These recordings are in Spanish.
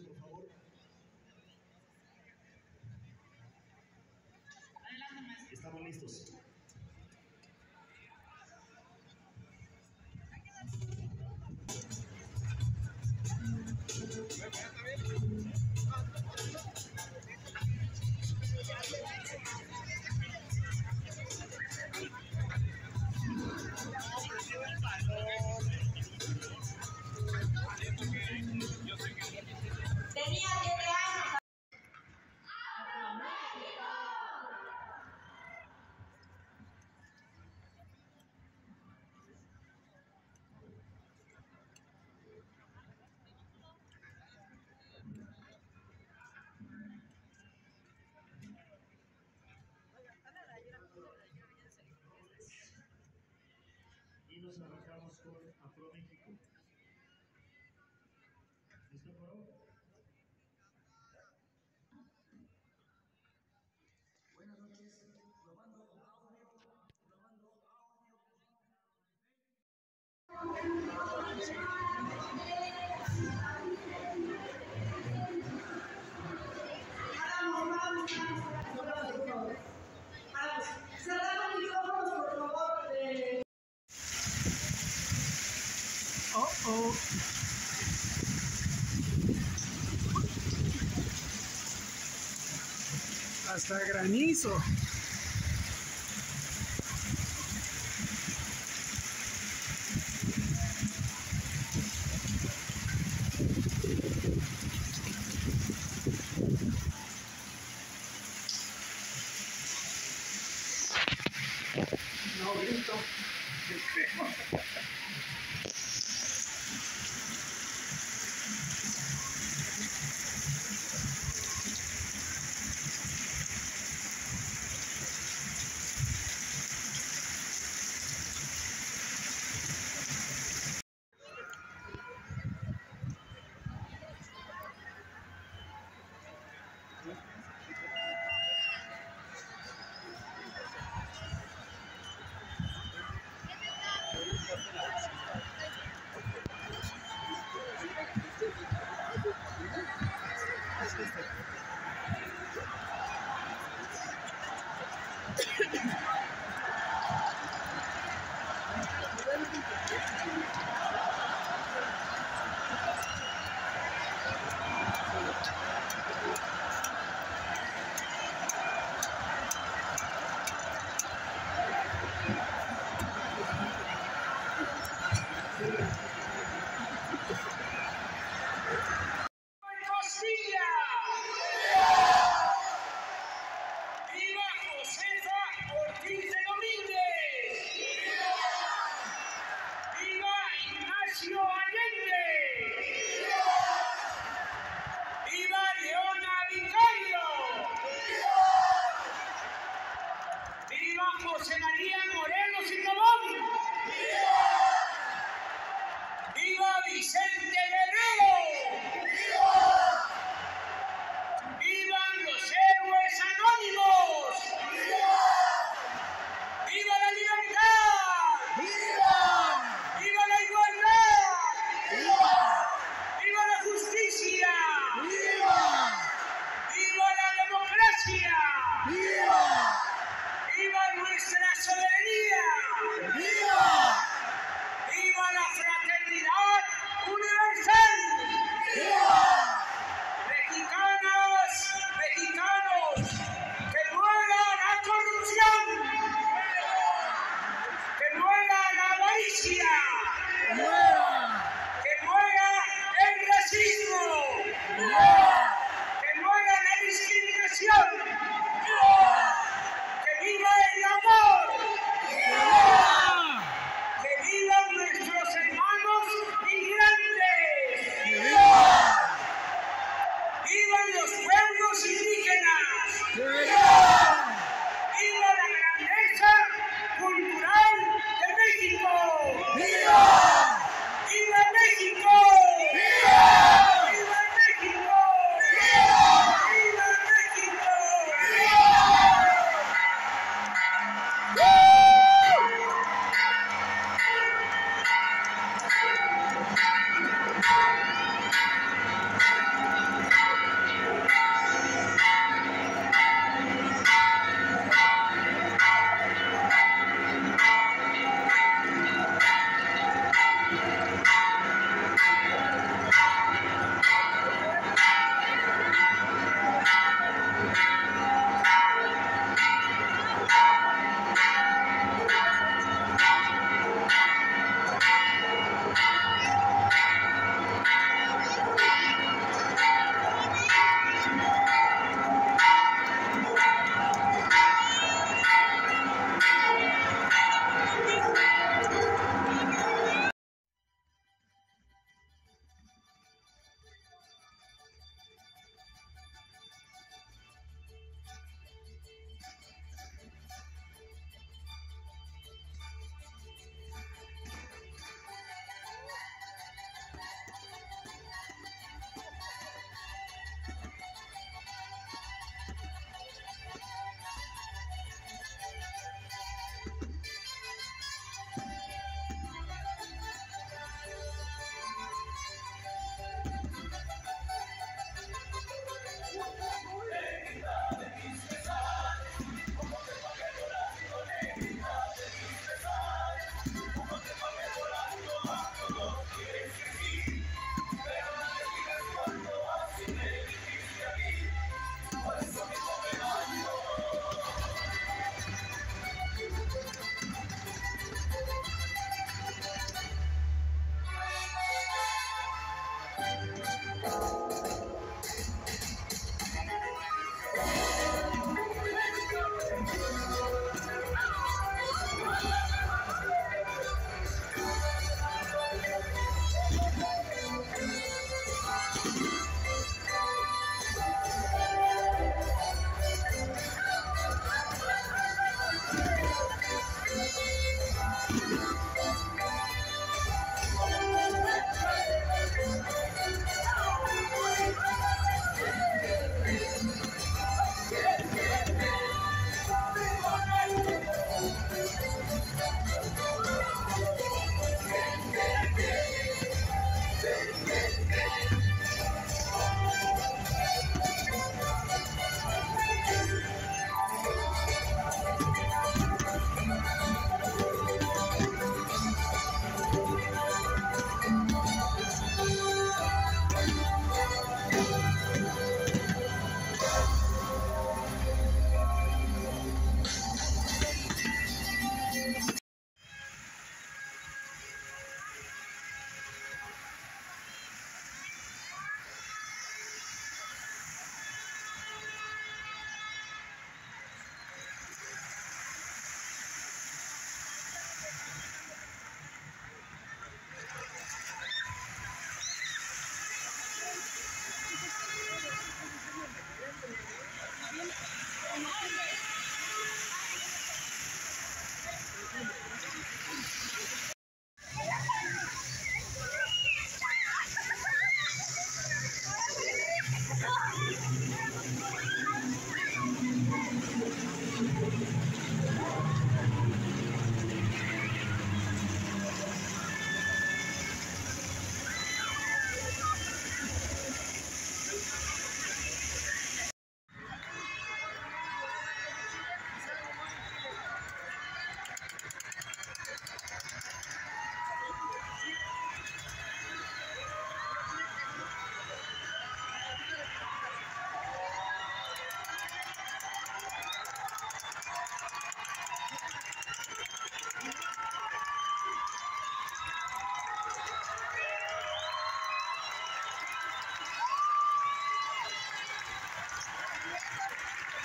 por favor. Adelante, maestro. Estamos listos. Arrancamos con Afro México. ¿Listo, por Buenas noches, probando audio, probando audio. Oh. Hasta granizo. No grito.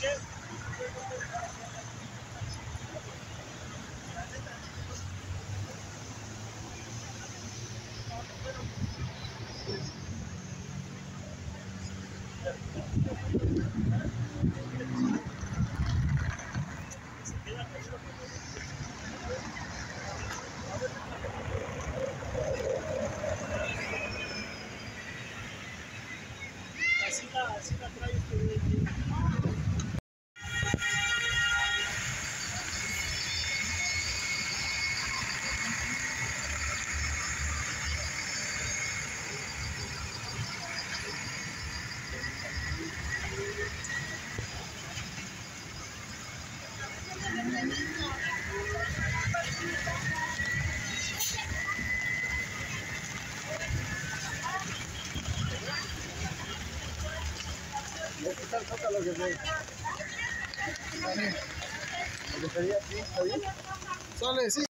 shit. Sale, sí.